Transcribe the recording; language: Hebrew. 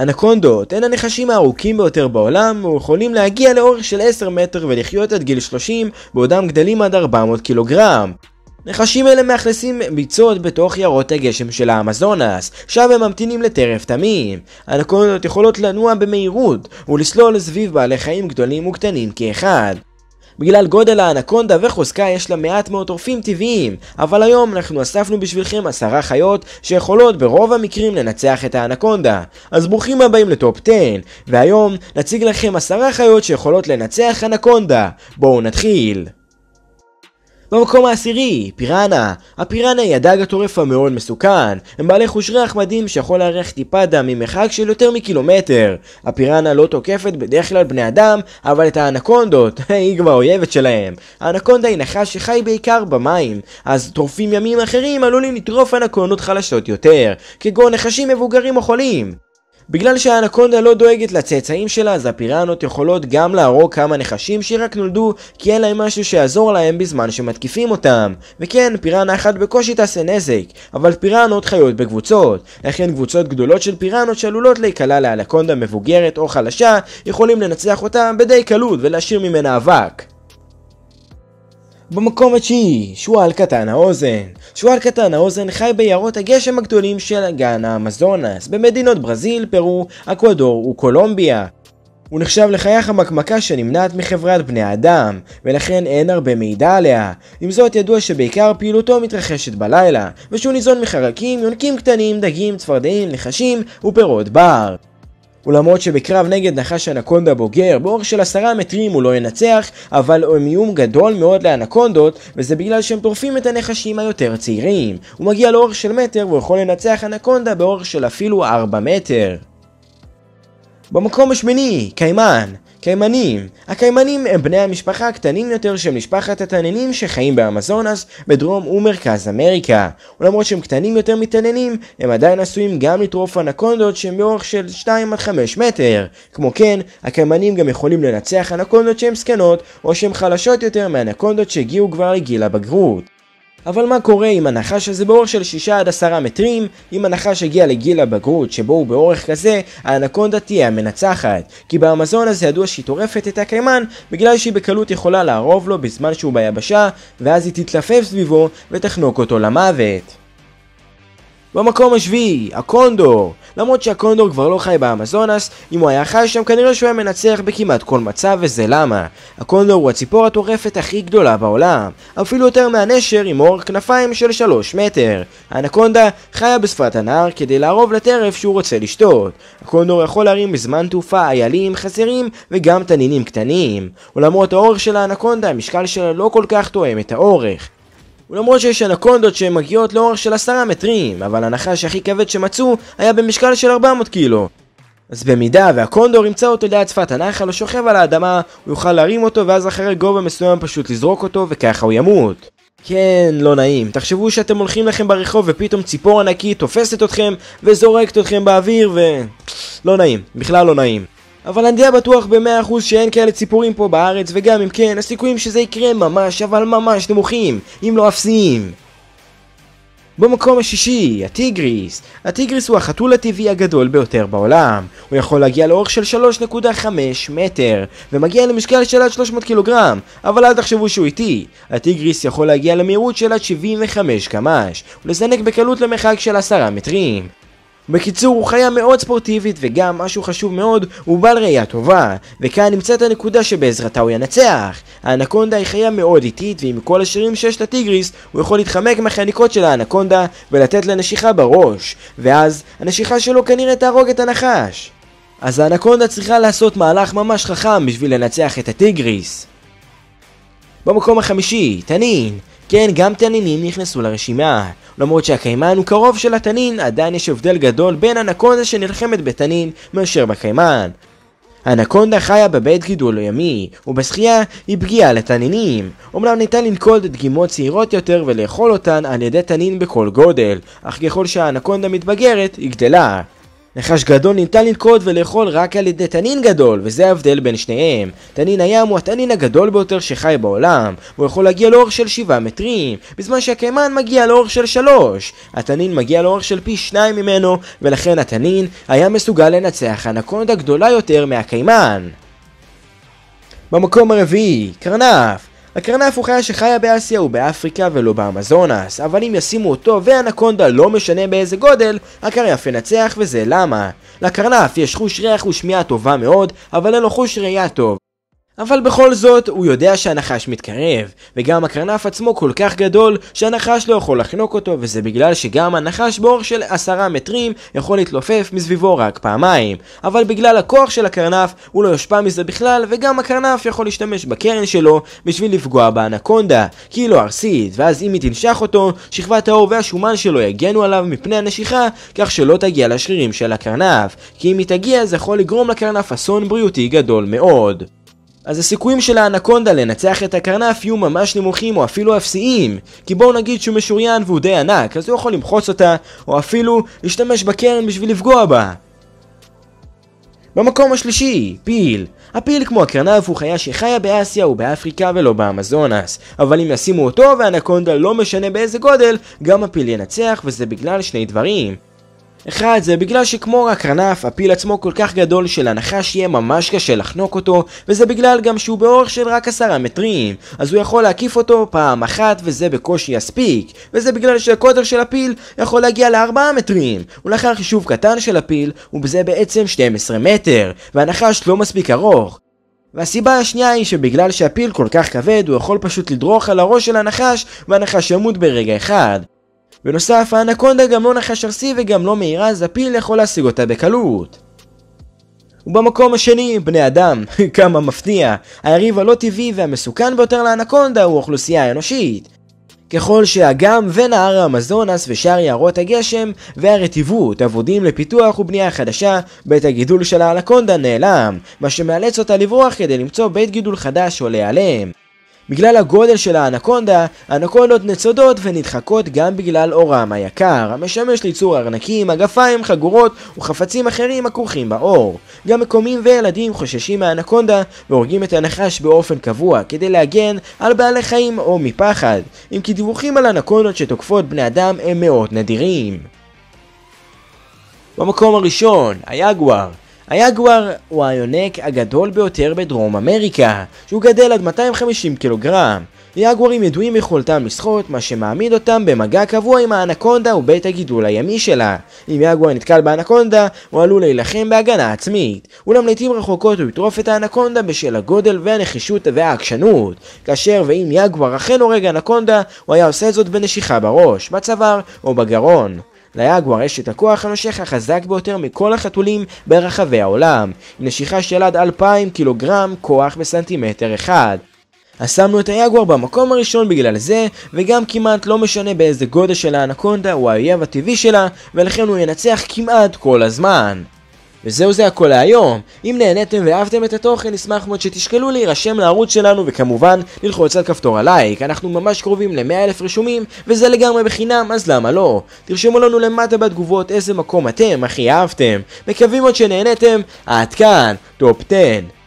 אנקונדות הן הנחשים הארוכים ביותר בעולם ויכולים להגיע לאורך של 10 מטר ולחיות עד גיל 30 בעודם גדלים עד 400 קילוגרם. נחשים אלה מאכלסים ביצות בתוך יערות הגשם של האמזונס, שם הם ממתינים לטרף תמים. אנקונדות יכולות לנוע במהירות ולסלול סביב בעלי חיים גדולים וקטנים כאחד. בגלל גודל האנקונדה וחוזקה יש לה מעט מאוד טורפים טבעיים, אבל היום אנחנו אספנו בשבילכם עשרה חיות שיכולות ברוב המקרים לנצח את האנקונדה. אז ברוכים הבאים לטופ 10, והיום נציג לכם עשרה חיות שיכולות לנצח אנקונדה. בואו נתחיל. במקום העשירי, פיראנה. הפיראנה היא הדג הטורף המאוד מסוכן. הם בעלי חוש ריח מדהים שיכול לארח טיפה דם ממרחק של יותר מקילומטר. הפיראנה לא תוקפת בדרך כלל בני אדם, אבל את האנקונדות, היא כבר אויבת שלהם. האנקונדה היא נחש שחי בעיקר במים, אז טורפים ימים אחרים עלולים לטרוף אנקונדות חלשות יותר, כגון נחשים מבוגרים או חולים. בגלל שהאנקונדה לא דואגת לצאצאים שלה, אז הפיראנות יכולות גם להרוג כמה נחשים שרק נולדו כי אין להם משהו שיעזור להם בזמן שמתקיפים אותם. וכן, פיראנה אחת בקושי תעשה נזק, אבל פיראנות חיות בקבוצות. לכן קבוצות גדולות של פיראנות שעלולות להיקלע לאנקונדה מבוגרת או חלשה, יכולים לנצח אותה בדי קלות ולהשאיר ממנה אבק. במקום התשיעי, שועל קטן האוזן. שועל קטן האוזן חי ביערות הגשם הגדולים של אגן האמזונס, במדינות ברזיל, פרו, אקוודור וקולומביה. הוא נחשב לחיה חמקמקה שנמנעת מחברת בני האדם, ולכן אין הרבה מידע עליה. עם זאת ידוע שבעיקר פעילותו מתרחשת בלילה, ושהוא ניזון מחרקים, יונקים קטנים, דגים, צפרדעים, נחשים ופירות בר. ולמרות שבקרב נגד נחש אנקונדה בוגר באורך של עשרה מטרים הוא לא ינצח, אבל הם איום גדול מאוד לאנקונדות, וזה בגלל שהם טורפים את הנחשים היותר צעירים. הוא מגיע לאורך של מטר והוא יכול לנצח אנקונדה באורך של אפילו 4 מטר. במקום השמיני, קיימן. קיימנים הקיימנים הם בני המשפחה הקטנים יותר של משפחת התננים שחיים באמזונס בדרום ומרכז אמריקה. ולמרות שהם קטנים יותר מתננים, הם עדיין עשויים גם לטרוף אנקונדות שהם באורך של 2 5 מטר. כמו כן, הקיימנים גם יכולים לנצח אנקונדות שהן זקנות או שהן חלשות יותר מאנקונדות שהגיעו כבר לגיל הבגרות. אבל מה קורה אם הנחש הזה באורך של 6 עד 10 מטרים? אם הנחש הגיע לגיל הבגרות שבו הוא באורך כזה, האנקונדה תהיה המנצחת. כי באמזון הזה ידוע שהיא טורפת את הקיימן בגלל שהיא בקלות יכולה לארוב לו בזמן שהוא ביבשה, ואז היא תתלפף סביבו ותחנוק אותו למוות. במקום השביעי, הקונדור. למרות שהקונדור כבר לא חי באמזונס, אם הוא היה חי שם כנראה שהוא היה מנצח בכמעט כל מצב וזה למה. הקונדור הוא הציפור הטורפת הכי גדולה בעולם, אפילו יותר מהנשר עם אורך כנפיים של 3 מטר. האנקונדה חיה בשפת הנהר כדי לארוב לטרף שהוא רוצה לשתות. הקונדור יכול להרים בזמן תעופה איילים, חזירים וגם תנינים קטנים. ולמרות האורך של האנקונדה, המשקל שלה לא כל כך תואם את האורך. ולמרות שיש אנקונדות שהן מגיעות לאורך של עשרה מטרים, אבל הנחש הכי כבד שמצאו היה במשקל של 400 קילו. אז במידה והקונדור ימצא אותו ליד שפת הנחל או שוכב על האדמה, הוא יוכל להרים אותו ואז אחרי גובה מסוים פשוט לזרוק אותו וככה הוא ימות. כן, לא נעים. תחשבו שאתם הולכים לכם ברחוב ופתאום ציפור ענקית תופסת אתכם וזורקת אתכם באוויר ו... לא נעים, בכלל לא נעים. אבל אני די בטוח במאה אחוז שאין כאלה ציפורים פה בארץ, וגם אם כן, הסיכויים שזה יקרה ממש, אבל ממש נמוכים, אם לא אפסיים. במקום השישי, הטיגריס. הטיגריס הוא החתול הטבעי הגדול ביותר בעולם. הוא יכול להגיע לאורך של 3.5 מטר, ומגיע למשקל של עד 300 קילוגרם, אבל אל תחשבו שהוא איטי. הטיגריס יכול להגיע למהירות של עד 75 קמ"ש, ולזנק בקלות למרחק של 10 מטרים. בקיצור, הוא חיה מאוד ספורטיבית, וגם משהו חשוב מאוד, הוא בעל ראייה טובה. וכאן נמצאת הנקודה שבעזרתה הוא ינצח. האנקונדה היא חיה מאוד איטית, ועם כל השירים שיש לטיגריס, הוא יכול להתחמק מהחניקות של האנקונדה, ולתת לה נשיכה בראש. ואז, הנשיכה שלו כנראה תהרוג את הנחש. אז האנקונדה צריכה לעשות מהלך ממש חכם בשביל לנצח את הטיגריס. במקום החמישי, תנין. כן, גם תנינים נכנסו לרשימה. למרות שהקיימן הוא קרוב של התנין, עדיין יש הבדל גדול בין אנקונדה שנלחמת בתנין מאשר בקיימן. האנקונדה חיה בבית גידול ימי, ובשחייה היא פגיעה לתנינים. אומנם ניתן לנקוד דגימות צעירות יותר ולאכול אותן על ידי תנין בכל גודל, אך ככל שהאנקונדה מתבגרת, היא גדלה. נחש גדול ניתן לנקוט ולאכול רק על ידי תנין גדול, וזה ההבדל בין שניהם. תנין הים הוא התנין הגדול ביותר שחי בעולם, הוא יכול להגיע לאורך של 7 מטרים, בזמן שהקיימן מגיע לאורך של 3. התנין מגיע לאורך של פי 2 ממנו, ולכן התנין היה מסוגל לנצח אנקונדה גדולה יותר מהקיימן. במקום הרביעי, קרנף. הקרנף הוא חיה שחיה באסיה ובאפריקה ולא באמזונס, אבל אם ישימו אותו ואנקונדה לא משנה באיזה גודל, הקרנף ינצח וזה למה. לקרנף יש חוש ריח ושמיעה טובה מאוד, אבל אין לו חוש ראייה טוב. אבל בכל זאת, הוא יודע שהנחש מתקרב, וגם הקרנף עצמו כל כך גדול, שהנחש לא יכול לחנוק אותו, וזה בגלל שגם הנחש באורך של עשרה מטרים יכול להתלופף מסביבו רק פעמיים. אבל בגלל הכוח של הקרנף, הוא לא יושפע מזה בכלל, וגם הקרנף יכול להשתמש בקרן שלו בשביל לפגוע באנקונדה, כי היא לא ארסית, ואז אם היא תנשך אותו, שכבת האור והשומן שלו יגנו עליו מפני הנשיכה, כך שלא תגיע לשרירים של הקרנף, כי אם היא תגיע זה יכול לגרום לקרנף אסון בריאותי גדול מאוד. אז הסיכויים של האנקונדה לנצח את הקרנף יהיו ממש נמוכים או אפילו אפסיים. כי בואו נגיד שהוא משוריין והוא די ענק אז הוא יכול למחוץ אותה או אפילו להשתמש בקרן בשביל לפגוע בה. במקום השלישי, פיל. הפיל כמו הקרנף הוא חיה שחיה באסיה ובאפריקה ולא באמזונס. אבל אם ישימו אותו והאנקונדה לא משנה באיזה גודל גם הפיל ינצח וזה בגלל שני דברים אחד זה בגלל שכמו הקרנף, הפיל עצמו כל כך גדול שלנחש יהיה ממש קשה לחנוק אותו, וזה בגלל גם שהוא באורך של רק עשרה מטרים, אז הוא יכול להקיף אותו פעם אחת וזה בקושי יספיק, וזה בגלל שהקוטר של הפיל יכול להגיע לארבעה מטרים, ולאחר חישוב קטן של הפיל, ובזה בעצם 12 מטר, והנחש לא מספיק ארוך. והסיבה השנייה היא שבגלל שהפיל כל כך כבד, הוא יכול פשוט לדרוך על הראש של הנחש, והנחש ימות ברגע אחד. בנוסף, האנקונדה גם לא נחש ארסי וגם לא מהירה, אז הפיל יכול להשיג אותה בקלות. ובמקום השני, בני אדם, כמה מפתיע, היריב הלא טבעי והמסוכן ביותר לאנקונדה הוא האוכלוסייה האנושית. ככל שהאגם ונהר האמזונס ושאר יערות הגשם והרטיבות עבודים לפיתוח ובנייה חדשה, בית הגידול של האנקונדה נעלם, מה שמאלץ אותה לברוח כדי למצוא בית גידול חדש או להיעלם. בגלל הגודל של האנקונדה, האנקונדות נצודות ונדחקות גם בגלל אורם היקר, המשמש ליצור ארנקים, אגפיים, חגורות וחפצים אחרים הכרוכים באור. גם מקומים וילדים חוששים מהאנקונדה והורגים את הנחש באופן קבוע כדי להגן על בעלי חיים או מפחד, אם כי דיווחים על אנקונדות שתוקפות בני אדם הם מאוד נדירים. במקום הראשון, היגואר היגואר הוא היונק הגדול ביותר בדרום אמריקה, שהוא גדל עד 250 קילוגרם. יגוארים ידועים יכולתם לשחות, מה שמעמיד אותם במגע קבוע עם האנקונדה ובית הגידול הימי שלה. אם יגואר נתקל באנקונדה, הוא עלול להילחם בהגנה עצמית. אולם לעיתים רחוקות הוא יטרוף את האנקונדה בשל הגודל והנחישות והעקשנות. כאשר ואם יגואר אכן הורג אנקונדה, הוא היה עושה זאת בנשיכה בראש, בצוואר או בגרון. ליאגואר יש את הכוח הנושך החזק ביותר מכל החתולים ברחבי העולם, עם נשיכה של עד 2,000 קילוגרם כוח בסנטימטר אחד. אז שמנו את היאגואר במקום הראשון בגלל זה, וגם כמעט לא משנה באיזה גודל של האנקונדה הוא האויב הטבעי שלה, ולכן הוא ינצח כמעט כל הזמן. וזהו זה הכל להיום. אם נהניתם ואהבתם את התוכן, נשמח מאוד שתשקלו להירשם לערוץ שלנו, וכמובן, ללחוץ על כפתור הלייק. אנחנו ממש קרובים ל-100 אלף רשומים, וזה לגמרי בחינם, אז למה לא? תרשמו לנו למטה בתגובות איזה מקום אתם הכי אהבתם. מקווים עוד שנהניתם, עד כאן, טופ 10.